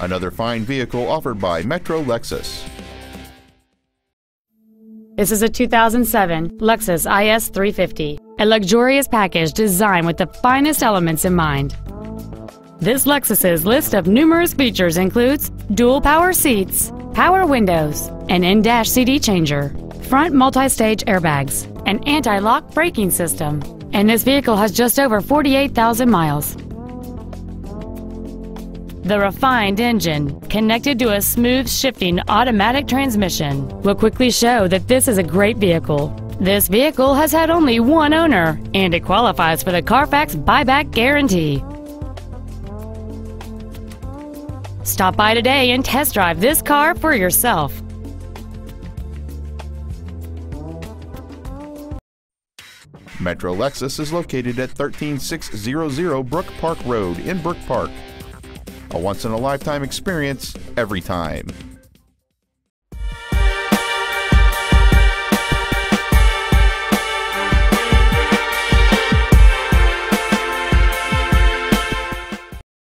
Another fine vehicle offered by Metro Lexus. This is a 2007 Lexus IS 350, a luxurious package designed with the finest elements in mind. This Lexus's list of numerous features includes dual power seats, power windows, an in-dash CD changer, front multi-stage airbags, an anti-lock braking system, and this vehicle has just over 48,000 miles. The refined engine, connected to a smooth shifting automatic transmission, will quickly show that this is a great vehicle. This vehicle has had only one owner, and it qualifies for the Carfax buyback guarantee. Stop by today and test drive this car for yourself. Metro Lexus is located at 13600 Brook Park Road in Brook Park. A once in a lifetime experience every time.